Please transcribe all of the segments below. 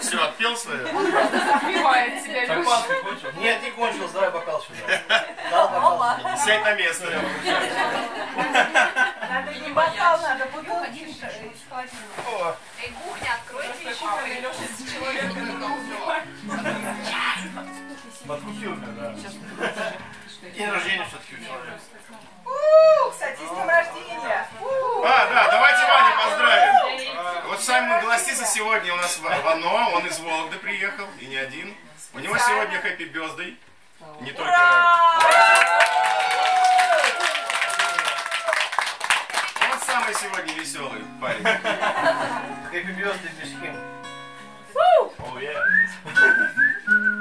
Все, отпел свое? Убивает тебя, Леша. Шампанский кончил? Нет, не кончил, давай бокал сюда. Дал бокал. Сядь на место. Надо не бокал, надо бутылки из холодильника. Эй, кухня, откройте еще. Леша с человека Подкупил меня, да. день рождения все-таки у человека. У, кстати, с днем рождения. У. А, да, поздравим. Вот Саймон Голосица сегодня у нас Вано, он из Вологды приехал, и не один. У него сегодня хэппи бездой. Не только... Он самый сегодня веселый парень. Хэппи бёрсдэй, Мишкин. О, yeah.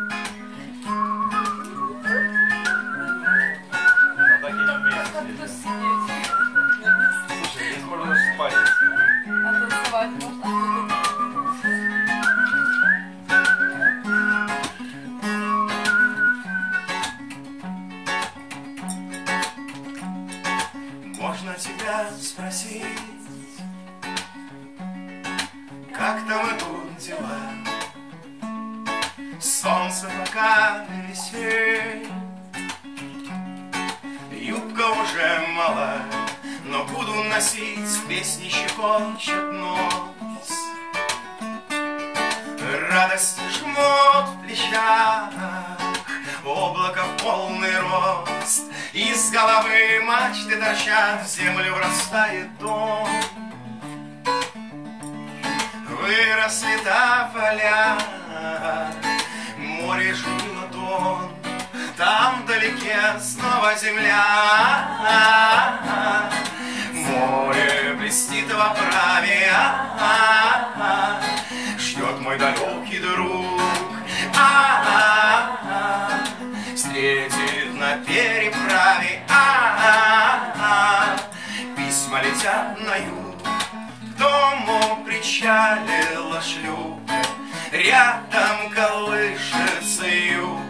Можно тебя спросить, как там идут дела? Солнце пока не висит, юбка уже мала, но буду носить в песне щекочет нос. Радость жмут в плечах, облако в полный рост, Из головы мачты торчат, в землю врастает дом. Выросли тополя, море жило дом, Там вдалеке снова земля. Море блестит в оправе, Ждет мой далекий друг. Встретит на переправе. Письма летят на юг. К дому причалила шлюпка, Рядом колышется юбка.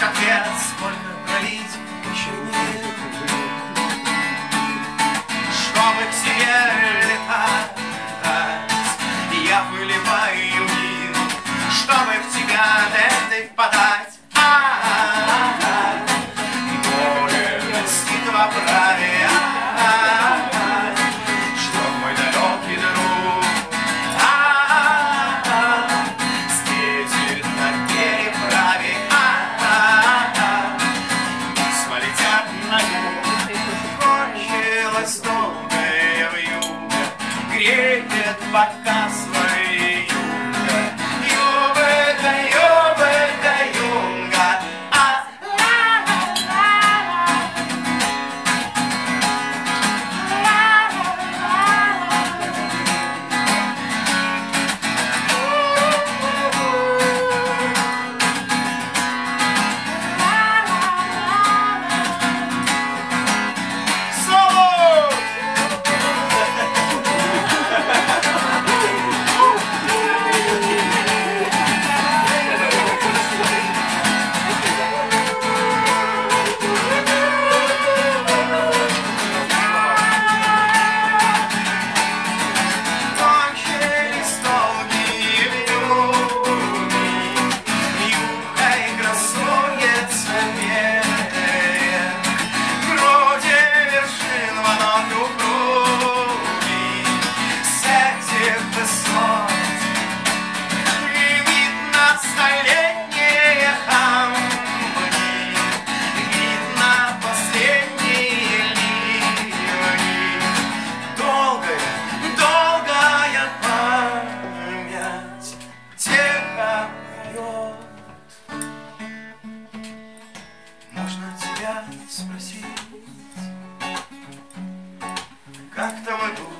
chaquetas, холостом, я в юг греет бак. Capitão Mandu.